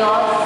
Sinabi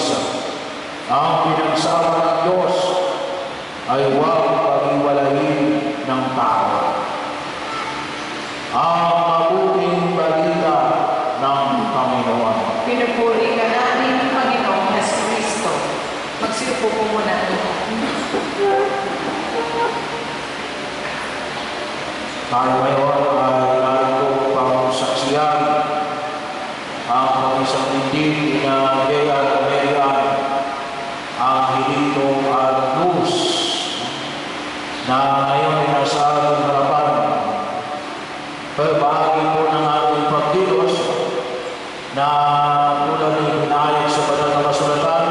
isa. Ang pinagsama ng Diyos ay huwag pag-iwalayin ng tao. Ang mabuting balita ng Panginoon. Pinupuri ka namin, Panginoong Yesu Kristo. Magsiupo po muna. Tayo ngayon ay narito pang saksiyan ang isang tindig na Bea American, ang Hilito at Luz, na ngayon ay nasa ating harapan. Pero bahagi po ng ating pagkilos na tulad ng pinahayag sa banal na kasulatan,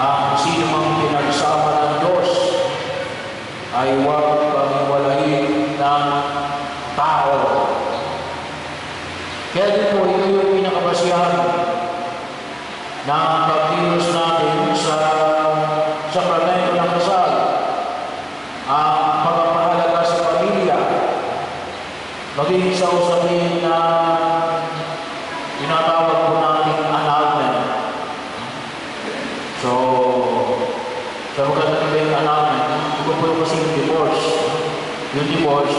ang sino mang pinagsama ng Diyos ay huwag pag-iwalayin ng tao. Kaya din po, ito yung pinakabasihan ng pagkilos natin sa sakramento ng kasal. Ang pagpapahalaga sa pamilya, maging sa usapin na tinatawag po natin annulment. So, sa maganda ng annulment, ito po yung kasi yung divorce. Yung divorce,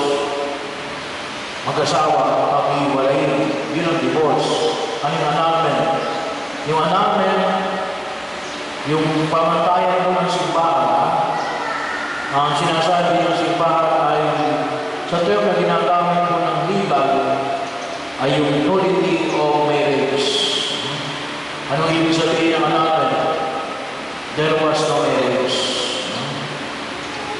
mag-asawa, pag-iwalayin, yun ang divorce. Yung annulment? Yung annulment, yung pamantayan mo ng simbahan, ha? ang sinasabi ng simbahan ay sa term na ginagamit mo ng libag ay yung nullity of marriage. Ano ibig sabihin ng annulment? There was no marriage.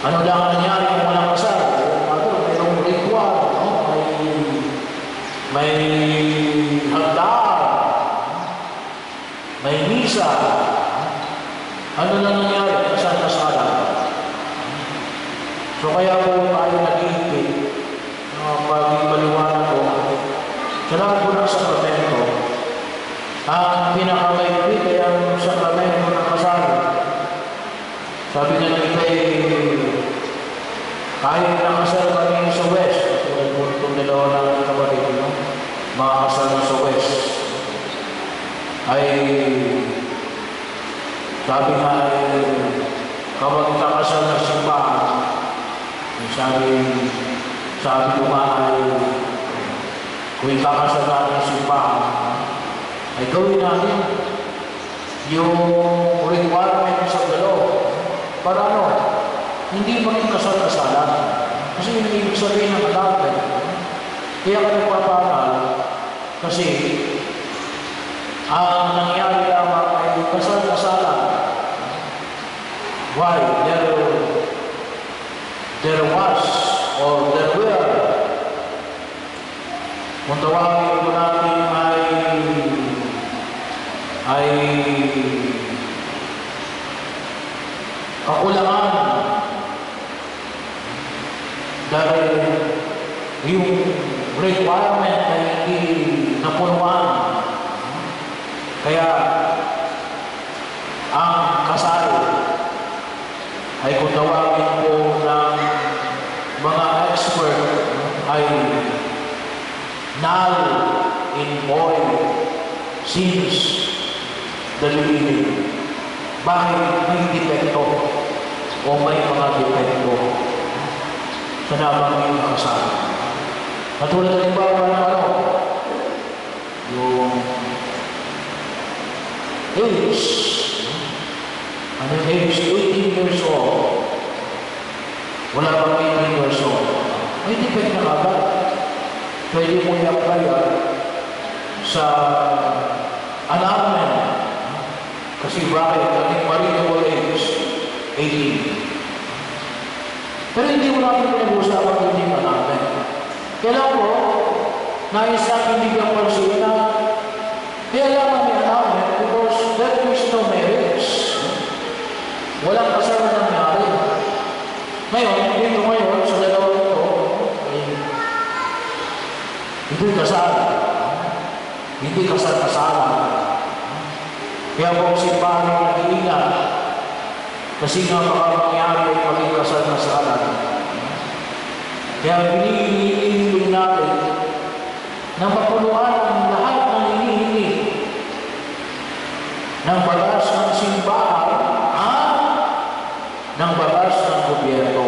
Ano lang ang nangyari kung walang kasal? Ano, mayroong ritual, no? may, may misa. Ano lang nangyari? Kasal-kasalan. So kaya po tayo nag-iipit uh, pag-ibaliwanag ko sa lahat po ng sakramento, ang pinakamaigpit ay ang sakramento ng kasal. Sabi ng iba eh, kahit nakasal kami sa West, tulad po itong dalawa ng kapatid, no? mga kasal na sa West, ay sabi nga ay kapag kakasal na simbahan, ay sabi, sabi ko nga ay kung ikakasal ng simbahan, ay gawin natin yung requirement sa law. Para ano? Hindi maging kasal-kasalan. Kasi yung ibig sabihin ng adultery. Kaya ka nagpapangal kasi ang nangyari lamang ay kasal-kasalan. Why? There, there was or there were kung tawagin po natin ay ay kakulangan Bakit may depekto o may mga depekto na nabang yung nakasama? Katulad ng iba, parang ano? Yung age. Ano yung age? 18 years old. Wala bang 18 years old? May depekto na ka ba? Pwede mo i-apply ah, sa anak na kasi bakit? Ating marriageable age, 18. Pero hindi mo natin pinag-uusapan kung hindi annulment. Kailan po, nais natin bigyan pansin na kaya lang namin annulment because there is no marriage. Walang kasal na nangyari. Ngayon, dito ngayon, sa dalawang ito, ay hindi kasal. Hindi kasal-kasalan. Kaya po ang simbahan ay nag-iingat. Kasi nga baka mangyari ay maging kasal-kasalan. Kaya pinili natin na mapuluan ang lahat ng hinihingi ng batas ng simbahan at ng batas ng gobyerno.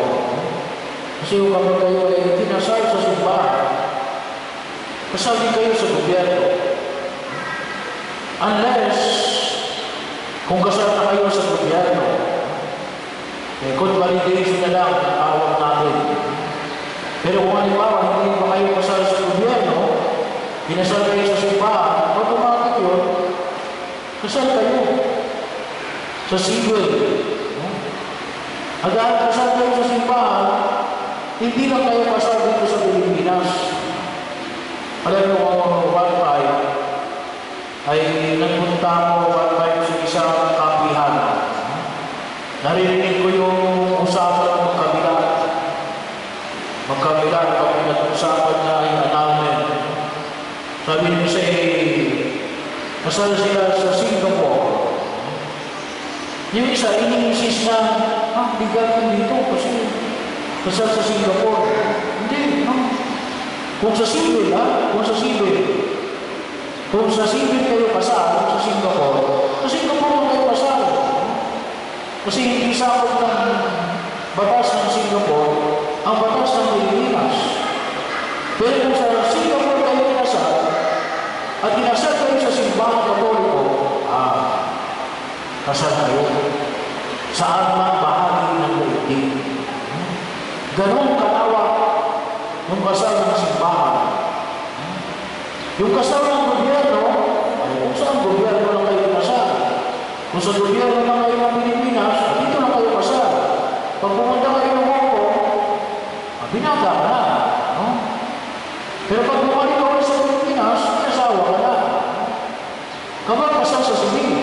Kasi kung kapag kayo ay kinasal sa simbahan, kasal din kayo sa gobyerno. Unless, kung kasal na kayo sa gobyerno, eh, convalidation na lang ang tawag natin. Pero kung halimbawa, hindi pa kayo kasal sa gobyerno, kinasal kayo sa simbahan, automatic yun, kasal kayo sa civil. Dahil kasal kayo sa simbahan, hindi lang kayo kasal dito sa Pilipinas. Alam mo, one time, ay nagpunta ako one time. Narinig ko yung usapan ng magkabila. Magkabila, kami nag-usapan na ay annulment. Sabi niyo sa kasal sila sa Singapore. Yung isa, iniisis na, ah, bigat ko dito kasi kasal sa Singapore. Hindi, no? Kung sa civil, ha? Kung sa civil. Kung sa civil kayo kasal, sa Singapore, sa Singapore kayo kasal. Kasi hindi sakot ng batas ng Singapore ang batas ng Pilipinas. Pero kung sa Singapore kayo kinasal, at kinasal kayo sa simbahan katoliko, ah, kasal kayo. Saan man bahagi ng daigdig. Ganon kalawak yung kasal ng simbahan. Yung kasal ng gobyerno, ay kung saan gobyerno lang kayo kasal. Kung sa gobyerno lang kayo ng Pilipinas, dito lang kayo kasal. Pag pumunta kayo ng Hong Kong, ah, binaga ka na. No? Pero pag bumalik ka ulit sa Pilipinas, may asawa ka na. Kapag kasal sa sibil.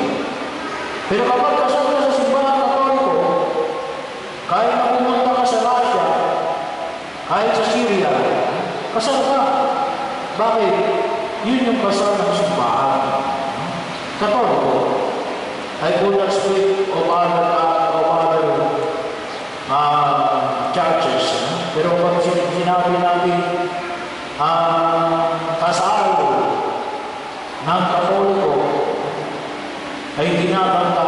Pero kapag kasal ka sa simbahan katoliko, kahit na pumunta ka sa Russia, kahit sa Syria, kasal ka. Bakit? Yun yung kasal ng simbahan. Katoliko. I could not speak of other, uh, of other uh, churches. eh. Pero pag sin- sinabi natin ang kasal ng katoliko ay dinabanta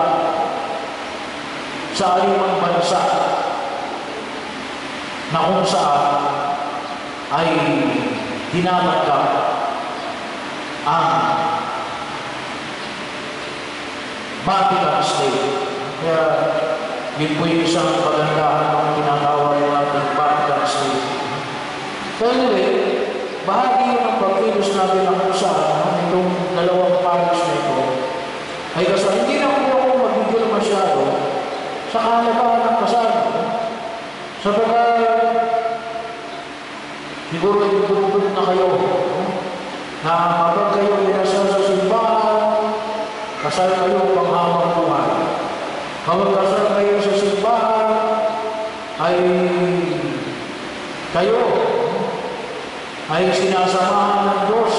sa alimang bansa na kung saan ay dinabanta ang Vatican State. Kaya yun po yung isang pagandahan ng tinatawag natin Vatican State. So anyway, bahagi yun ng pagkilos natin ng kusa itong dalawang paris na ito ay kasal. Hindi na po ako magigil masyado sa kahalagaan ng kasal. Sapagkat siguro ibububog na kayo na kasal kayo panghabang buhay. Kapag kasal kayo sa simbahan, ay kayo ay sinasamahan ng Diyos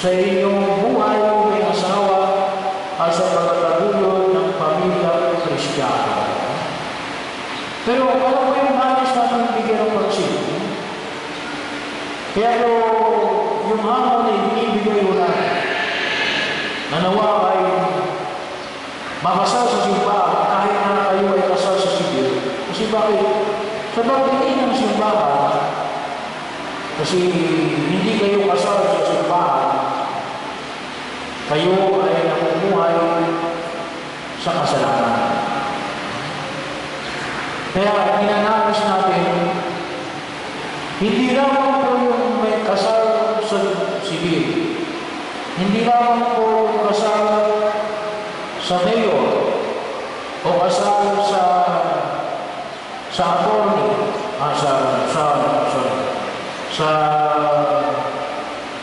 sa inyong buhay may asawa at sa pagkatagulod ng pamilya Kristiyano. Pero alam mo yung nais natin bigyan ng pansin. Yung, yung hamon ay binibigay mo na na nawa ay makasal sa simbahan kahit na kayo ay kasal sa sibil. Kasi bakit? Sa pagdating ng simbahan, kasi hindi kayo kasal sa simbahan, kayo ay nakumuhay sa kasalanan. Kaya ninanais natin, hindi lamang po yung may kasal sa sipil. Hindi lamang po kasal sa mayor o kasal sa sa attorney, ah, sa, sa, sorry, sa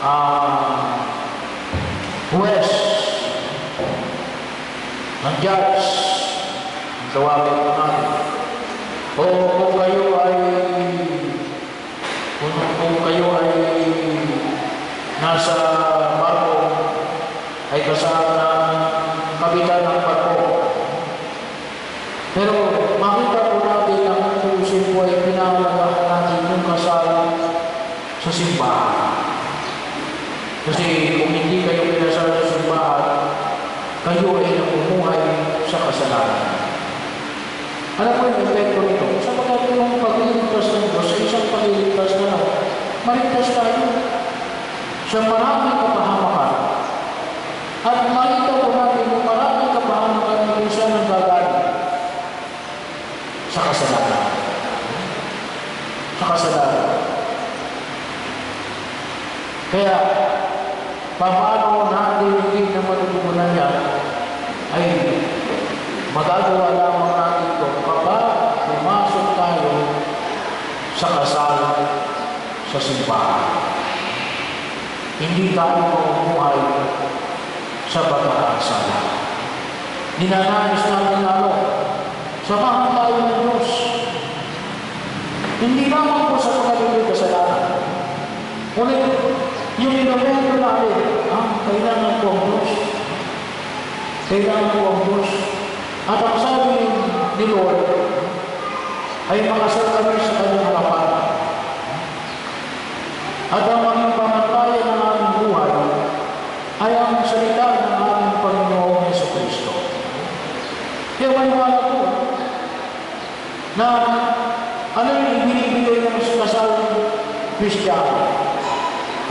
ah, West, ng judge, ang tawagin ko natin. O kung kayo ay, kung, kung kayo ay nasa barko, ay kasama ng kapitan ng barko. Pero makita po natin na kung tuusin po ay pinangalagahan natin yung kasal sa simbahan. Kasi kung hindi kayo pinasal sa simbahan, kayo ay namumuhay sa kasalanan. Alam mo yung epekto nito? Sa pagkat yung pagliligtas ng Diyos, sa isang pagliligtas na lang, maligtas tayo sa maraming kapahamakan. At makita po natin yung maraming kapahamakan na kung saan ang gagaling sa kasalanan. Sa kasalanan. Kaya, paano natin hindi na matutugunan niya ay magagawa lamang natin ito kapag pumasok tayo sa kasal simbahan. Hindi tayo mamumuhay sa pagkakasala. Ninanais natin ano, samahan tayo ng Diyos. Hindi lamang po sa pagkakalimutan kasalanan. Ngunit, yung inomento natin, ah, kailangan ko ang Diyos. Kailangan ko ang Diyos. At ang sabi ni Lord, ay makasal kami sa kanyang harapan. At ang maging pamantayan ng aming buhay ay ang salita ng aming Panginoong Yeso Kristo. Kaya maniwala ko na ano yung ibinibigay ng kasal Kristiyano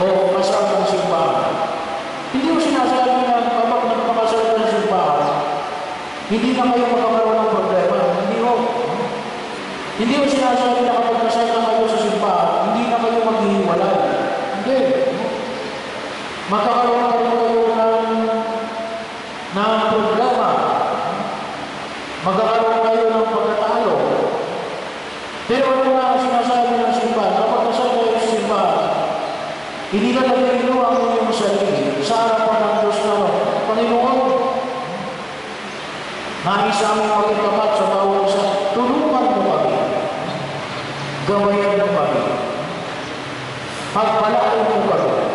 o kasal ng simbahan. Hindi mo sinasabi na kapag nagpakasal ka ng simbahan, hindi na kayo magkakaroon ng problema. Hindi mo. Hindi mo sinasabi na kapag kasal na kayo sa simbahan, hindi na kayo maghihiwalay. Hindi. Magkakaroon kayo kayo ng, ng problema. Magkakaroon kayo ng pagkatalo. Pero ano na ang sinasabi ng simbahan? Kapag kasal kayo sa simbahan, hindi na naging ang inyong sarili sa harapan ng Diyos na Panginoon, nais namin maging tapat sa bawat isa, tulungan mo kami. Gawayan mo kami. Pagpalaan mo kami.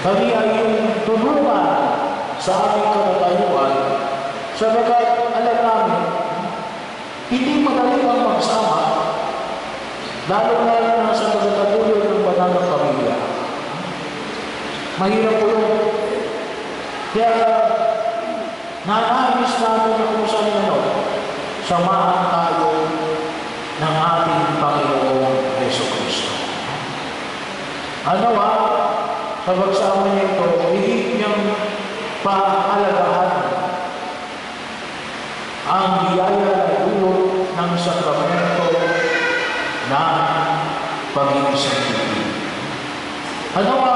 Kami ay yung tulungan sa aming katatayuan sapagkat alam namin, hindi madali ang magsama lalo na nasa pagkatatuloy ng banal ng pamilya. Mahirap po yun. Kaya, nanayos natin na kung saan ano, samahan tayo ng ating Panginoong Yeso Kristo. Ano ah, sa pagsama niya ito, niyang paalagahan ang biyaya na dulot ng sakramento na pag-iisang. Ano ba?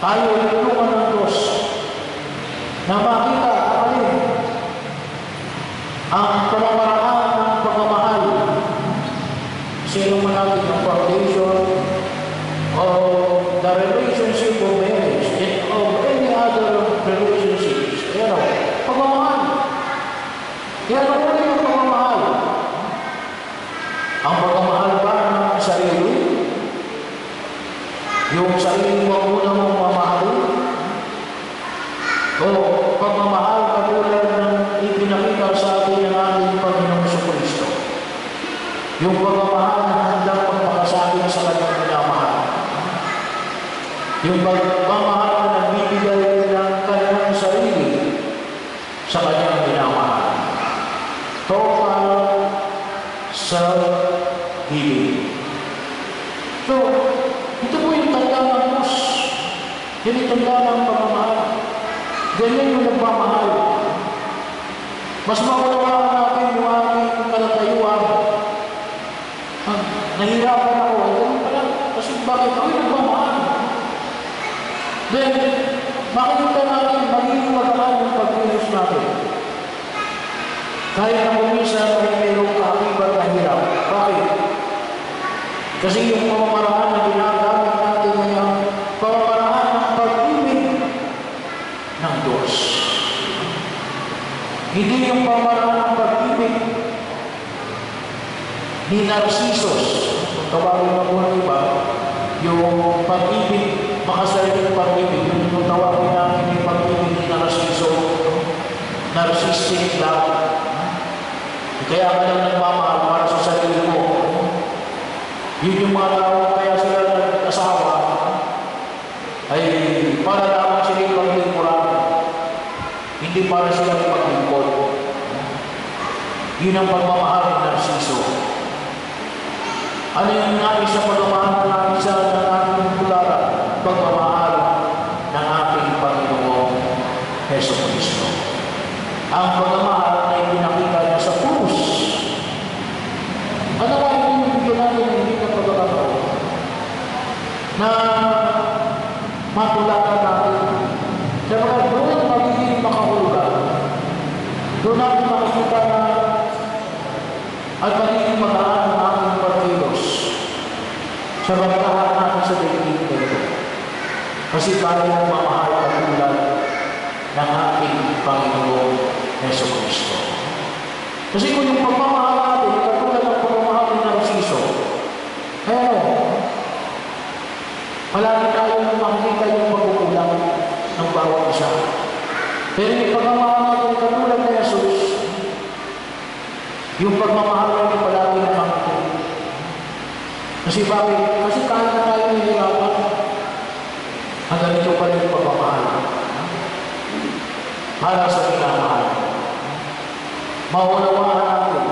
Tayo ay tulungan ng Diyos na makita alin ang pamamaraan ng pagmamahal. Sino man natin ang foundation o the relationship of marriage and of any other relationships. Ayan o, pagmamahal. Yan ang uli ng pagmamahal. Ang pagmamahal ba ng sarili? Yung sarili mo ang una mong mamahalin? O pagmamahal katulad ng ipinakita sa atin ng ating Panginoong sa Kristo? Yung pagmamahal na handang pagpakasabi sa kanyang minamahal. Yung pagmamahal na nagbibigay ng kanyang sarili sa kanyang minamahal. Total self-giving. So, ito po yung tanda ng Diyos. Yan yung tanda ng pagmamahal. Ganyan yung nagmamahal. Mas maunawaan natin yung ating kalatayuan. Ah, nahirapan ako. Ay, ganun pala. Kasi Bakit? Ang nagmamahal. Then, makikita natin magiging magaan yung natin. Kahit na kumisa ay mayroong kaakibat na hirap. Bakit? Kasi yung pamamaraan na ginagamit natin ngayon, pamamaraan ng pag-ibig ng Diyos. Hindi yung pamamaraan ng pag-ibig ni Narcissus. Kung tawagin na po ng iba, yung pag-ibig, makasalitang pag-ibig, yung yung tawagin namin yung pag-ibig ni Narcissus, narcissistic love. Kaya ka lang nagmamahal para sa sarili mo. Yun yung mga tao kaya sila nag-asawa ay para lamang sila yung paglingkuran. Hindi para sila yung paglingkod. Yun ang pagmamahal ng narsiso. Ano yung nais sa pagmamahal ng isa ng ating kulara? Pagmamahal ng ating Panginoong Heso Kristo. Ang pagmamahal na ipinakita niya sa krus. Ano ba yung bibigyan natin ng hindi na pagkakataon? Na matulakan natin. Sa mga doon magiging makahulugan. Doon natin makikita na at magiging magaan ang ating pagkilos sa bantahan natin sa daigdig na ito. Kasi tayo ang mamahal katulad ng ating Kristo. Kasi kung yung pagmamahal natin, katulad ng pagmamahal ng Narciso, ano, palagi tayong makikita yung pagkukulang ng bawat isa. Pero yung pagmamahal natin katulad ng Jesus, yung pagmamahal natin palagi na makikita. Kasi bakit? Kasi kahit na tayo nahihirapan, hanggang ito pa rin yung pagmamahal. Para sa. Maunawaan natin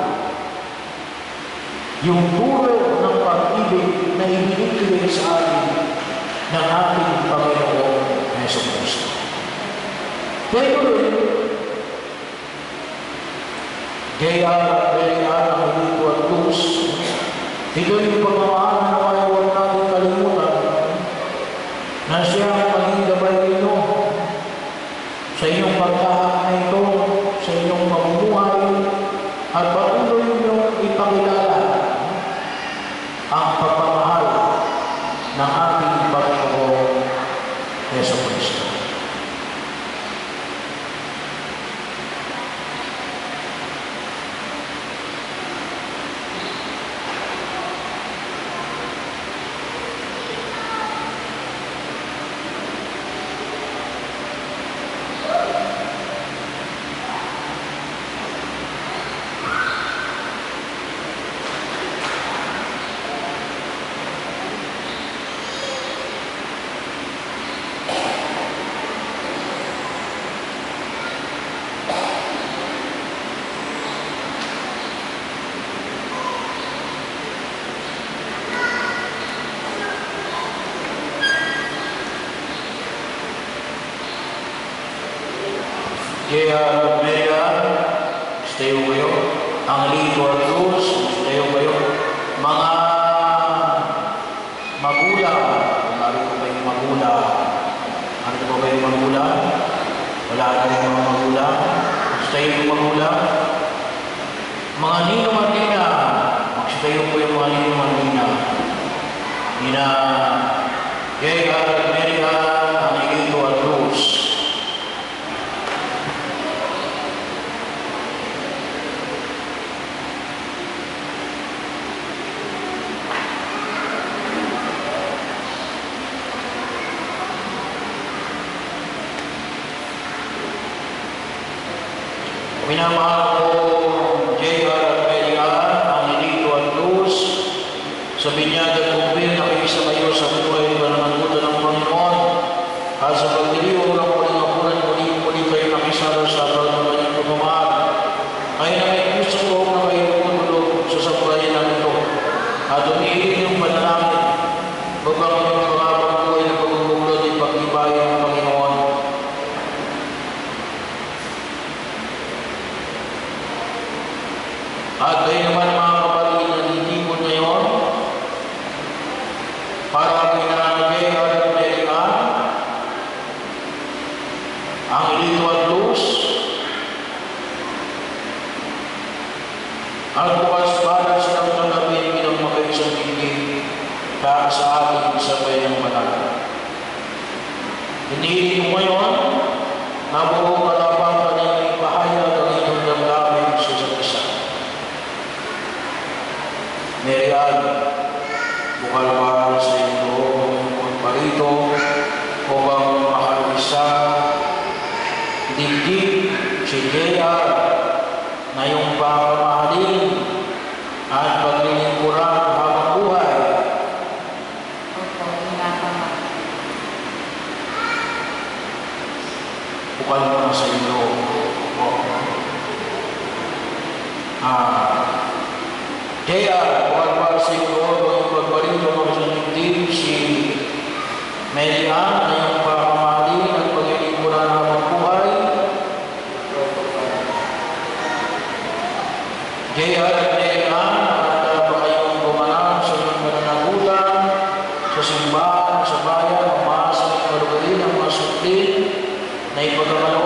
yung turo ng pag-ibig na ibinibigay sa atin ng ating Panginoong Yeso Kristo. Pero rin, kaya kailangan ang dito at tus, ito Jaya ibn Imam at uh, kayong gumanap sa inyong mananagutan, sa simbahan, sa bayan, umaasa ng kalugari ng mga sukli na ipagkakalawa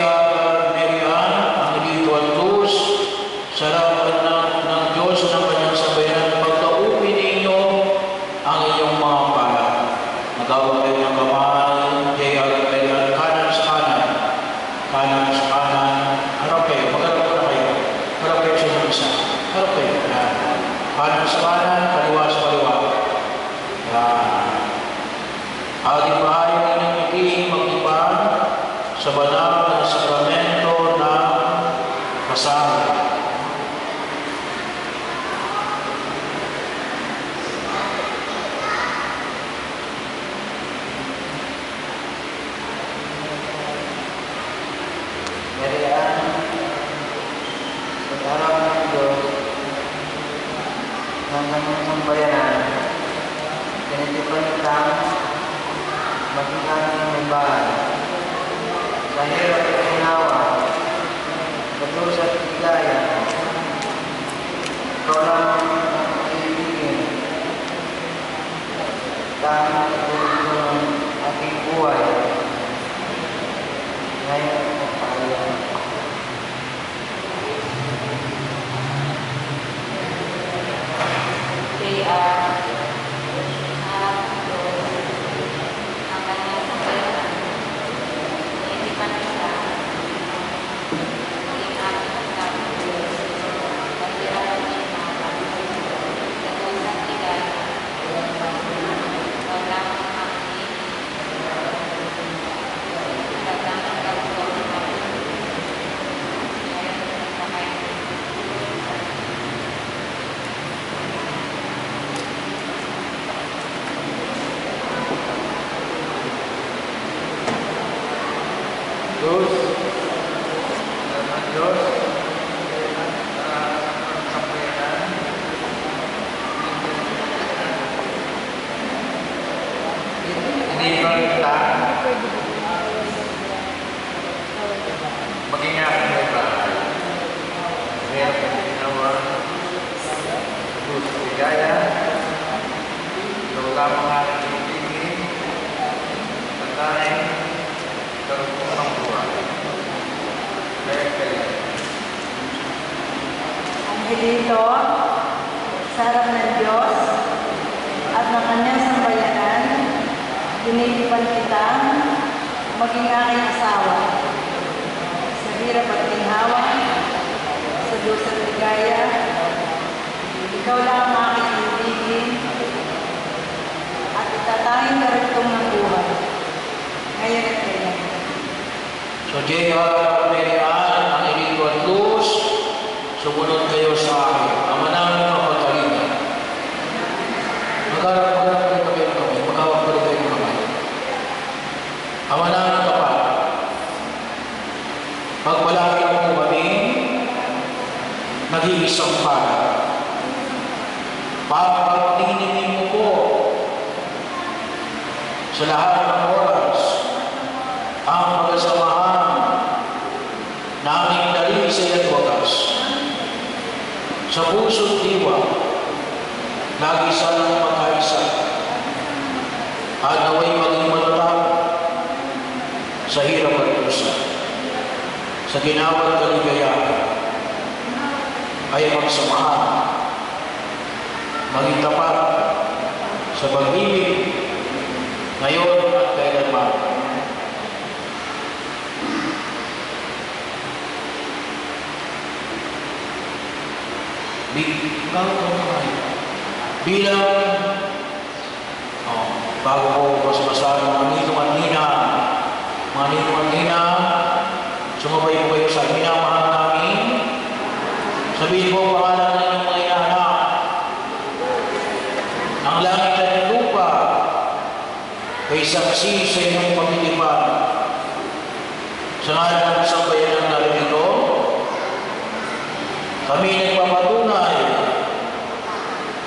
are Jacob, Merian, ang Inigo at Luz, sumunod kayo sa akin. Ang Magdalena. Magharap, magharap kayo ng kamay. Maghawak pa rin kayo ng kamay. Ama namin ang kapal. Magpalaki mo kami, para. Papagnininin mo po sa lahat na ginawang kaligayahan ay magsamahan, maging tapat sa pag-ibig ngayon at kailanman. Bilang bilang oh, bago ko mas masabi mga nitong at nina, mga nitong at Sumabay po kayo sa minamahal namin. Sabihin po ang pangalan ng inyong mga inaanak. Ang langit at lupa ay saksi sa inyong pagtitipan. Sa ngalan ng isang bayanan namin ito, kami nagpapatunay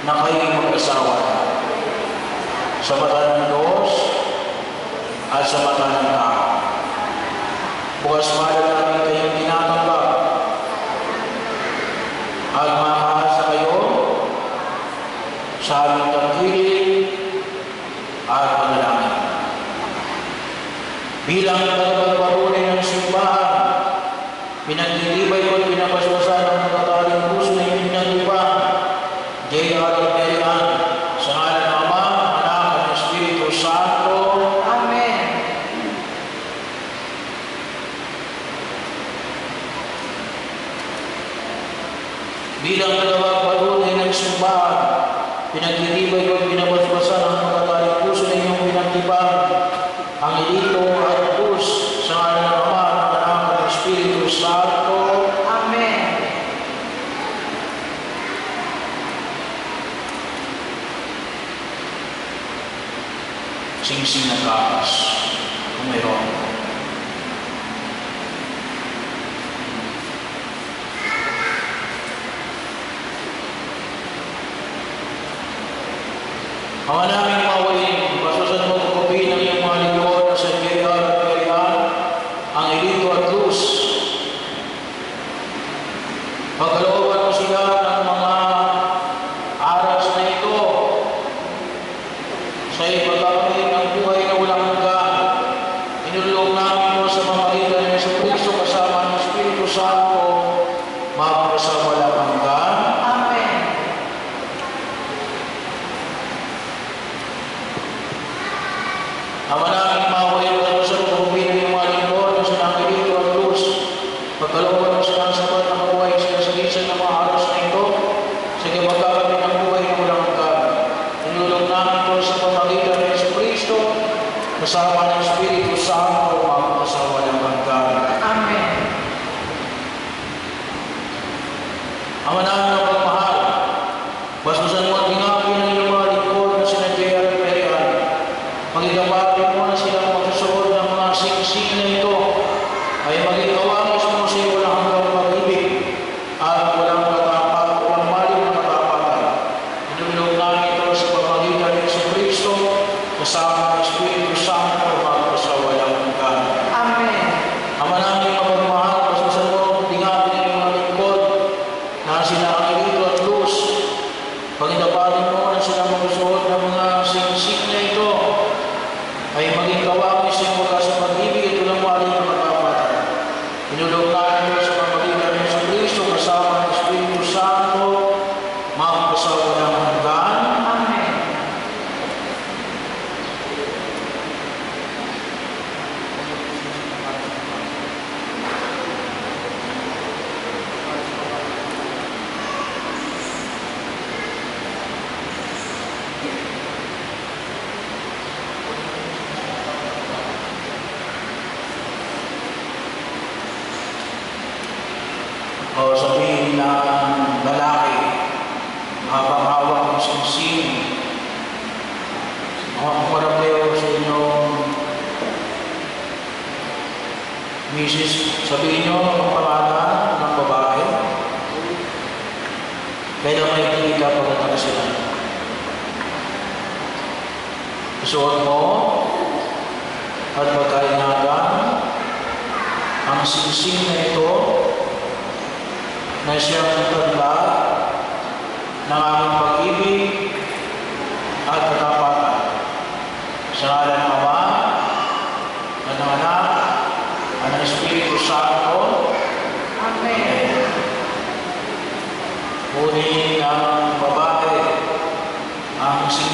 na kayo'y mag-asawa sa mata ng Diyos at sa mata ng tao bukas malalangin kayong tinatanggap at makahasa kayo sa aming tangkilik at panalangin. Bilang Oh no.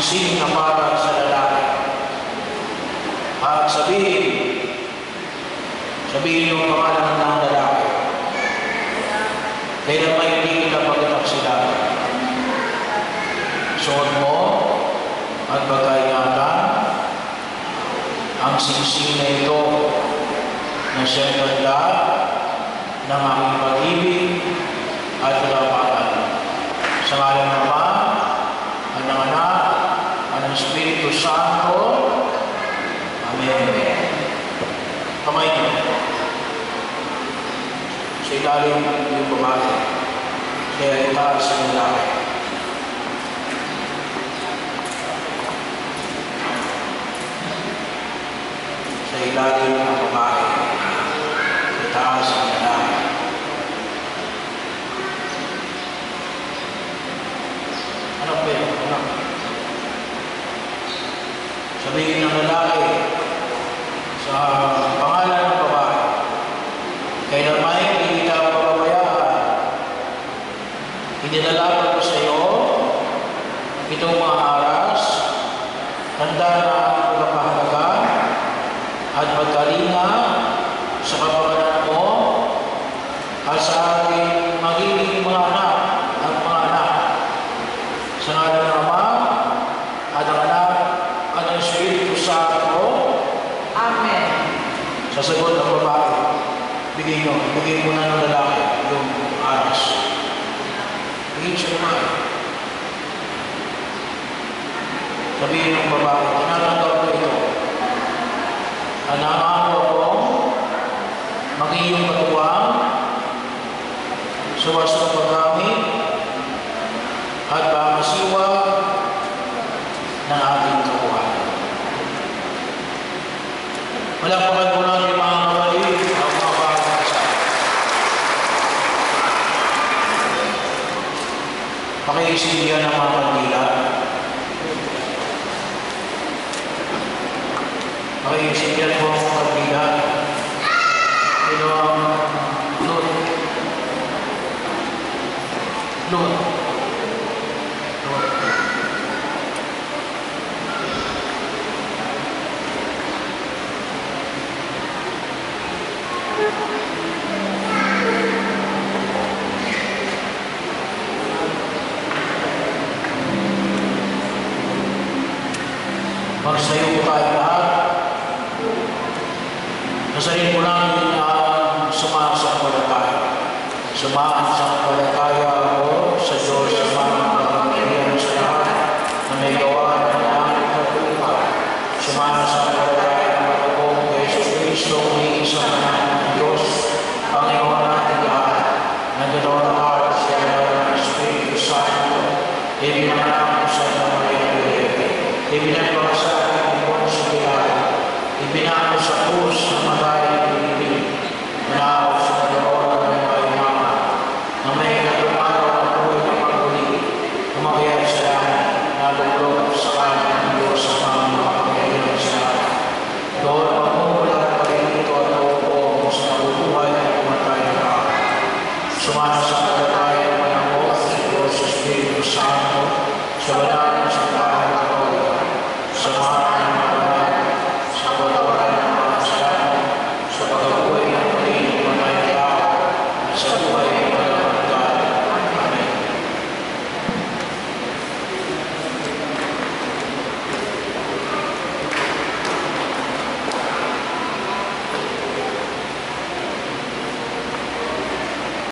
gising na para sa lalaki. At sabihin, sabihin yung pangalan ng lalaki. Kaya may hindi ka pagkatak sila. Suot mo at pagkaingatan ang singsing na ito na siyang ganda ng aming pag-ibig kamay niyo sa ilalim ng babae kaya itaas ng lalaki. Sa ilalim ng babae itaas ng lalaki. Anak ba yun? Anak. Sabihin ng lalaki sa José Nicolás